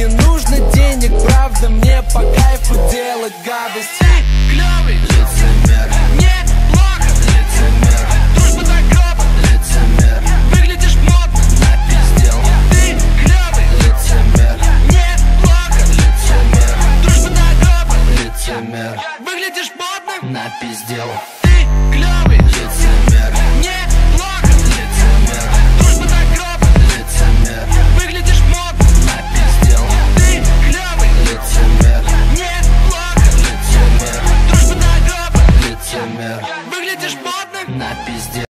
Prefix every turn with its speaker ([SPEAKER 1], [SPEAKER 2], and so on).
[SPEAKER 1] не нужно денег, правда Мне по кайфу делать гадость.
[SPEAKER 2] Ты клевый,
[SPEAKER 3] Лицемер,
[SPEAKER 2] неплохо
[SPEAKER 3] лицемер,
[SPEAKER 2] Дружба так гроба,
[SPEAKER 3] лицемер.
[SPEAKER 2] Выглядишь модно.
[SPEAKER 3] Напиздел,
[SPEAKER 2] Ты клевый,
[SPEAKER 3] лицемер,
[SPEAKER 2] неплохо
[SPEAKER 3] лицемер,
[SPEAKER 2] Дружба так гроба,
[SPEAKER 3] лицемер.
[SPEAKER 2] Выглядишь модно.
[SPEAKER 3] Напиздел,
[SPEAKER 2] выглядишь модно
[SPEAKER 3] На пизде.